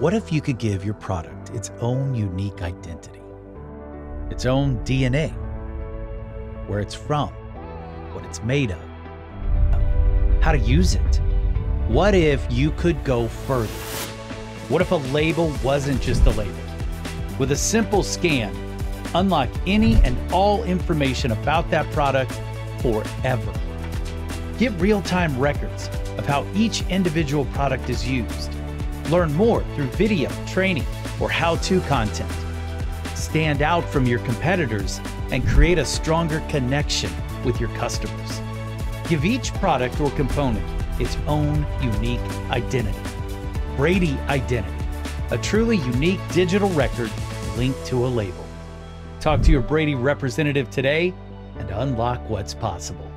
What if you could give your product its own unique identity, its own DNA, where it's from, what it's made of, how to use it? What if you could go further? What if a label wasn't just a label? With a simple scan, unlock any and all information about that product forever. Get real time records of how each individual product is used Learn more through video, training, or how to content. Stand out from your competitors and create a stronger connection with your customers. Give each product or component its own unique identity. Brady IdentID, a truly unique digital record linked to a label. Talk to your Brady representative today and unlock what's possible.